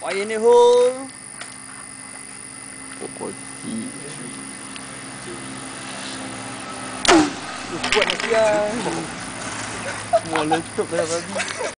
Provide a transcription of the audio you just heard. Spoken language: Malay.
Wire ni hole. Pokoti. Kuat nak siang. Semua letup dah babi.